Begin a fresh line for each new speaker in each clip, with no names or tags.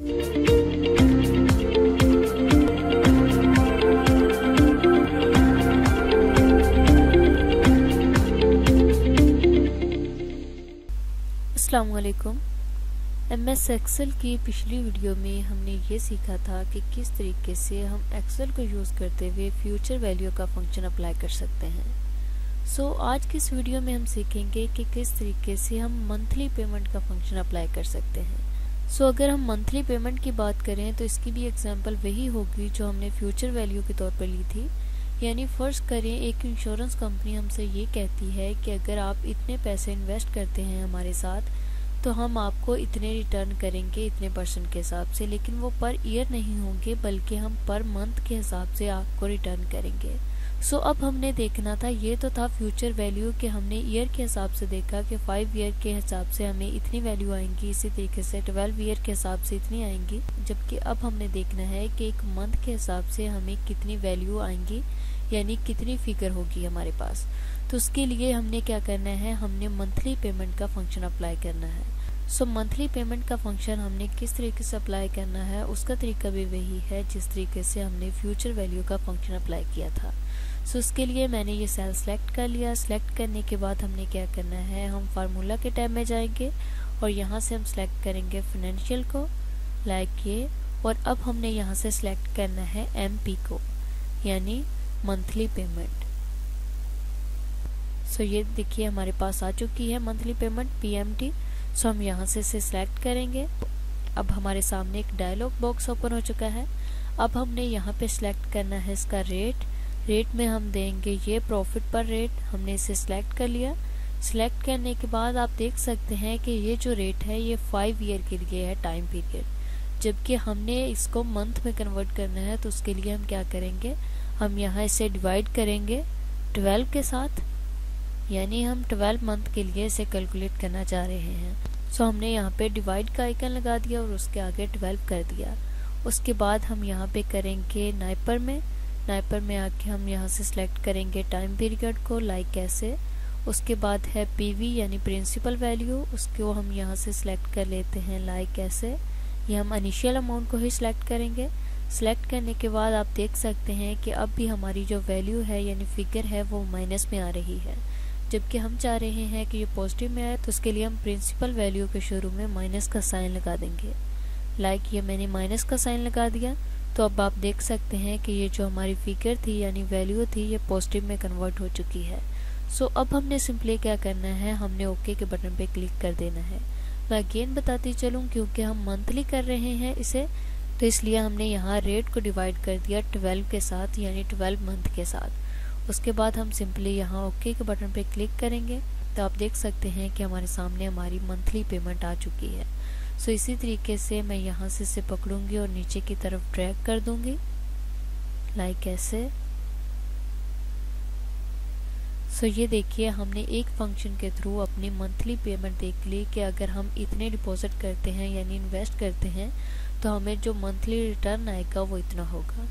असलकुम M S Excel की पिछली वीडियो में हमने ये सीखा था कि किस तरीके से हम एक्सेल को यूज़ करते हुए फ्यूचर वैल्यू का फ़ंक्शन अप्लाई कर सकते हैं। सो so, आज की इस वीडियो में हम सीखेंगे कि किस तरीके से हम मंथली पेमेंट का फ़ंक्शन अप्लाई कर सकते हैं। सो so, अगर हम मंथली पेमेंट की बात करें तो इसकी भी एग्जांपल वही होगी जो हमने फ्यूचर वैल्यू के तौर पर ली थी। यानी फ़र्ज़ करें एक इंश्योरेंस कंपनी हमसे ये कहती है कि अगर आप इतने पैसे इन्वेस्ट करते हैं हमारे साथ तो हम आपको इतने रिटर्न करेंगे इतने परसेंट के हिसाब से लेकिन वो पर ईयर नहीं होंगे बल्कि हम पर मंथ के हिसाब से आपको रिटर्न करेंगे। सो अब हमने देखना था, ये तो था फ्यूचर वैल्यू कि हमने ईयर के हिसाब से देखा कि फाइव ईयर के हिसाब से हमें इतनी वैल्यू आएँगी, इसी तरीके से ट्वेल्व ईयर के हिसाब से इतनी आएँगी, जबकि अब हमने देखना है कि एक मंथ के हिसाब से हमें कितनी वैल्यू आएँगी, यानी कितनी फिगर होगी हमारे पास। तो उसके लिए हमने क्या करना है, हमने मंथली पेमेंट का फ़ंक्शन अप्लाई करना है। सो मंथली पेमेंट का फ़ंक्शन हमने किस तरीके से अप्लाई करना है, उसका तरीका भी वही है जिस तरीके से हमने फ्यूचर वैल्यू का फ़ंक्शन अप्लाई किया था। सो उसके लिए मैंने ये सेल सेलेक्ट कर लिया। सेलेक्ट करने के बाद हमने क्या करना है? हम फार्मूला के टैब में जाएँगे और यहाँ से हम सेलेक्ट करेंगे फाइनेंशियल को लाइक ये, और अब हमने यहाँ से सेलेक्ट करना है एमपी को, यानी मंथली पेमेंट सो ये देखिए हमारे पास आ चुकी है मंथली पेमेंट पीएमटी सो हम यहाँ से इसे सिलेक्ट करेंगे। अब हमारे सामने एक डायलॉग बॉक्स ओपन हो चुका है। अब हमने यहाँ पे सिलेक्ट करना है इसका रेट रेट में हम देंगे ये प्रॉफिट पर रेट हमने इसे सिलेक्ट कर लिया। सिलेक्ट करने के बाद आप देख सकते हैं कि ये जो रेट है ये फाइव ईयर के लिए है टाइम पीरियड जबकि हमने इसको मंथ में कन्वर्ट करना है तो उसके लिए हम क्या करेंगे? हम यहाँ इसे डिवाइड करेंगे 12 के साथ। यानी हम 12 मंथ के लिए इसे कैलकुलेट करना चाह रहे हैं। सो so, हमने यहाँ पे डिवाइड का आइकन लगा दिया और उसके आगे 12 कर दिया। उसके बाद हम यहाँ पे करेंगे नाइपर में। नाइपर में आके हम यहाँ से सिलेक्ट करेंगे टाइम पीरियड को लाइक कैसे, उसके बाद है पीवी यानी प्रिंसिपल वैल्यू उसको हम यहाँ से सिलेक्ट कर लेते हैं लाइक कैसे, ये हम इनिशियल अमाउंट को ही सिलेक्ट करेंगे। सिलेक्ट करने के बाद आप देख सकते हैं कि अब भी हमारी जो वैल्यू है यानी फिगर है वो माइनस में आ रही है। जबकि हम चाह रहे हैं कि ये पॉजिटिव में आए तो उसके लिए हम प्रिंसिपल वैल्यू के शुरू में माइनस का साइन लगा देंगे। लाइक like ये मैंने माइनस का साइन लगा दिया तो अब आप देख सकते हैं कि ये जो हमारी फिगर थी, यानी वैल्यू थी, ये पॉजिटिव में कन्वर्ट हो चुकी है। सो अब हमने सिंपली क्या करना है? हमने ओके के बटन पे क्लिक कर देना है। मैं अगेन बताती चलूँ, क्योंकि हम मंथली कर रहे हैं इसे तो इसलिए हमने यहाँ रेट को डिवाइड कर दिया 12 के साथ, यानी 12 मंथ के साथ। उसके बाद हम सिंपली यहाँ ओके के बटन पे क्लिक करेंगे। तो आप देख सकते हैं कि हमारे सामने हमारी मंथली पेमेंट आ चुकी है। सो इसी तरीके से मैं यहाँ से इसे पकड़ूँगी और नीचे की तरफ़ ड्रैग कर दूँगी। लाइक ऐसे। सो ये देखिए, हमने एक फ़ंक्शन के थ्रू अपनी मंथली पेमेंट देख ली कि अगर हम इतने डिपॉजिट करते हैं, यानी इन्वेस्ट करते हैं तो हमें जो मंथली रिटर्न आएगा वो इतना होगा।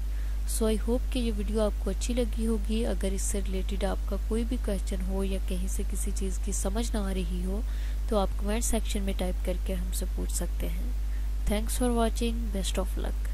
सो आई होप कि ये वीडियो आपको अच्छी लगी होगी। अगर इससे रिलेटेड आपका कोई भी क्वेश्चन हो या कहीं से किसी चीज़ की समझ ना आ रही हो तो आप कमेंट सेक्शन में टाइप करके हमसे पूछ सकते हैं। Thanks for watching best of luck